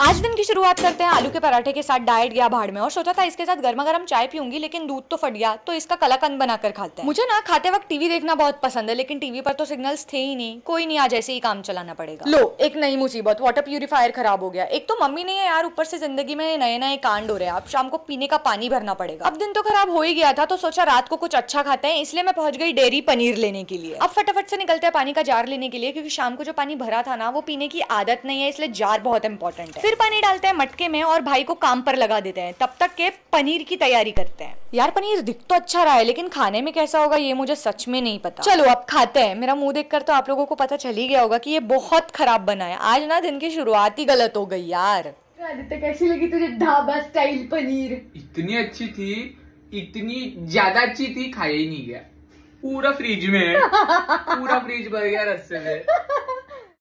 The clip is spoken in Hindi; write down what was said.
आज दिन की शुरुआत करते हैं आलू के पराठे के साथ डाइट गया भाड़ में और सोचा था इसके साथ गर्मा गर्म चाय पीऊँगी लेकिन दूध तो फट गया तो इसका कलाकंद बनाकर खाते हैं। मुझे ना खाते वक्त टीवी देखना बहुत पसंद है लेकिन टीवी पर तो सिग्नल्स थे ही नहीं। कोई नहीं आज ऐसे ही काम चलाना पड़ेगा। लो एक नई मुसीबत वाटर प्यूरिफायर खराब हो गया। एक तो मम्मी नहीं है यार ऊपर से ज़िंदगी में नए नए कांड हो रहे हैं अब शाम को पीने का पानी भरना पड़ेगा। अब दिन तो खराब हो ही गया था तो सोचा रात को कुछ अच्छा खाते हैं इसलिए मैं पहुँच गई डेयरी पनीर लेने के लिए। अब फटाफट से निकलते हैं पानी का जार लेने के लिए क्योंकि शाम को जो पानी भरा था ना वो पीने की आदत नहीं है इसलिए जार बहुत इंपॉर्टेंट है। फिर पानी डालते हैं मटके में और भाई को काम पर लगा देते हैं। तब तक के पनीर की तैयारी करते हैं। यार पनीर दिख तो अच्छा रहा है लेकिन खाने में कैसा होगा ये मुझे सच में नहीं पता। चलो अब खाते हैं। मेरा मुँह देखकर तो आप लोगों को पता चल ही गया होगा कि ये बहुत खराब बना है। आज ना दिन की शुरुआत ही गलत हो गई यार। आदित्य कैसी लगी तुझे ढाबा स्टाइल पनीर? इतनी अच्छी थी इतनी ज़्यादा अच्छी थी खाया ही नहीं गया। पूरा फ्रिज में पूरा फ्रिज भर गया रस्से में।